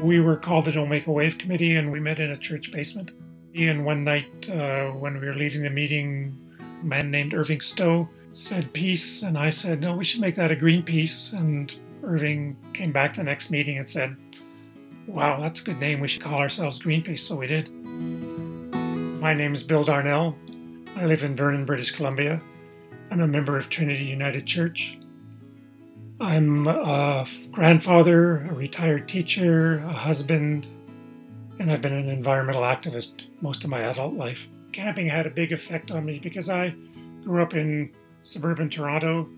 We were called the Don't Make a Wave Committee, and we met in a church basement. And one night, uh, when we were leaving the meeting, a man named Irving Stowe said peace, and I said, no, we should make that a green peace. And Irving came back the next meeting and said, wow, that's a good name. We should call ourselves Greenpeace. So we did. My name is Bill Darnell. I live in Vernon, British Columbia. I'm a member of Trinity United Church. I'm a grandfather, a retired teacher, a husband, and I've been an environmental activist most of my adult life. Camping had a big effect on me because I grew up in suburban Toronto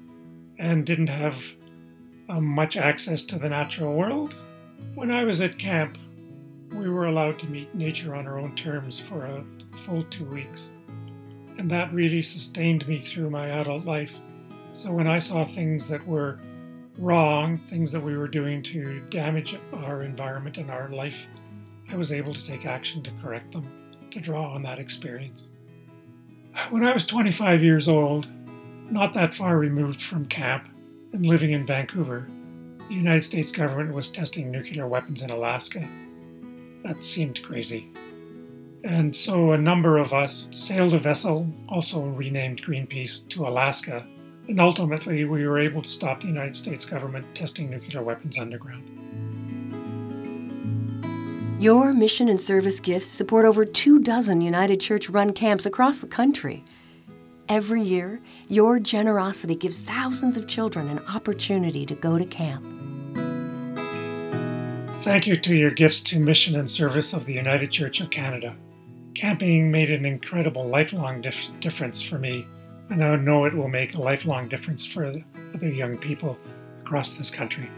and didn't have uh, much access to the natural world. When I was at camp, we were allowed to meet nature on our own terms for a full two weeks. And that really sustained me through my adult life. So when I saw things that were wrong, things that we were doing to damage our environment and our life, I was able to take action to correct them, to draw on that experience. When I was 25 years old, not that far removed from camp and living in Vancouver, the United States government was testing nuclear weapons in Alaska. That seemed crazy. And so a number of us sailed a vessel, also renamed Greenpeace, to Alaska and ultimately we were able to stop the United States government testing nuclear weapons underground. Your mission and service gifts support over two dozen United Church run camps across the country. Every year, your generosity gives thousands of children an opportunity to go to camp. Thank you to your gifts to mission and service of the United Church of Canada. Camping made an incredible lifelong dif- difference for me and I know it will make a lifelong difference for other young people across this country.